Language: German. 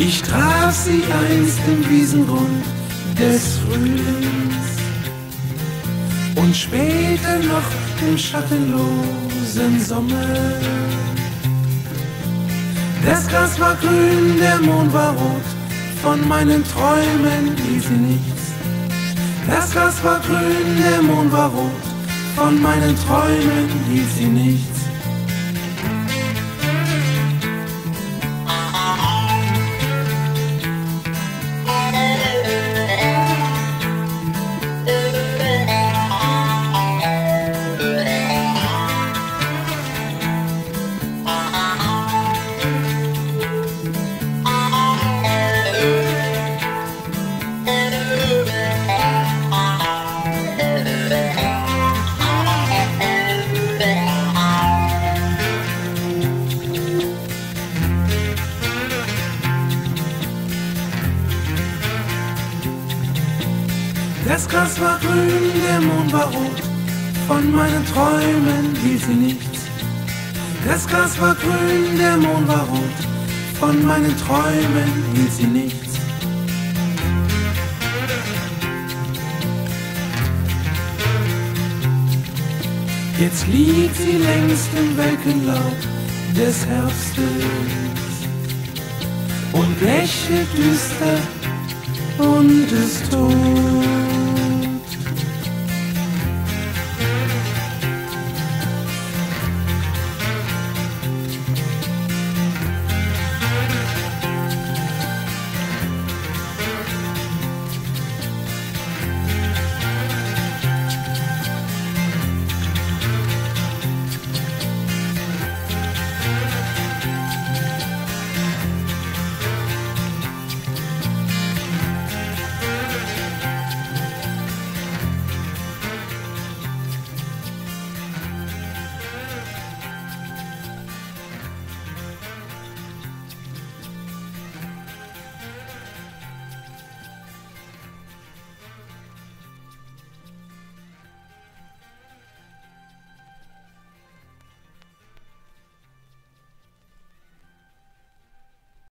Ich traf sie einst im Wiesengrund des Frühlings und später noch im schattenlosen Sommer. Das Gras war grün, der Mond war rot, von meinen Träumen lief sie nichts. Das Gras war grün, der Mond war rot, von meinen Träumen lief sie nichts. Das Gras war grün, der Mond war rot, von meinen Träumen hielt sie nichts. Das Gras war grün, der Mond war rot, von meinen Träumen hielt sie nichts. Jetzt liegt sie längst im welken Laub des Herbstes und lächelt düster und ist tot.